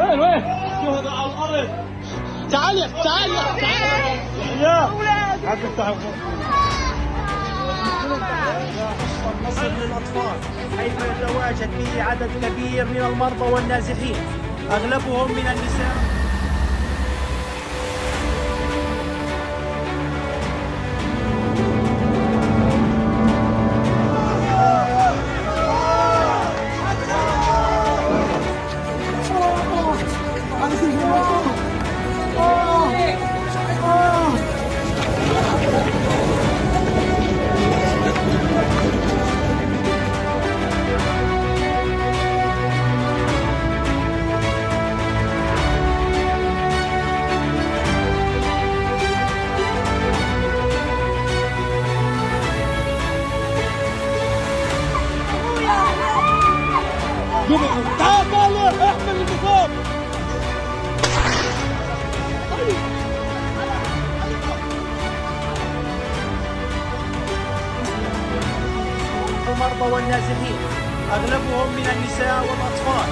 وين وين؟ شهداء على الأرض تعال يا تعال يا تعال. يا. عبد الفتاح النصر للأطفال حيث يتواجد به عدد كبير من المرضى والنازحين. أغلبهم من النساء. تعال تعال احمل المصاب المرضى والنازحين أغلبهم من النساء والأطفال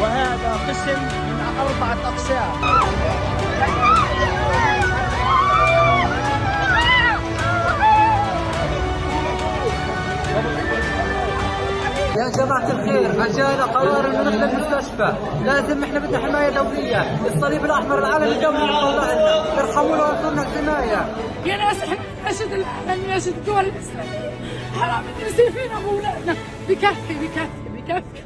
وهذا قسم من أربعة أقسام. يا جماعة الخير عجالة قوارب ندخل المستشفى. لازم إحنا بدنا حماية دولية الصليب الأحمر العالمي قبل يطلعنا ارحمونا وانصرنا الحماية. يا ناس إحنا نشد العالم نشد الدول. الاسلاميه حرام تنسي فينا أولادنا. بكفي بكفي بكفي.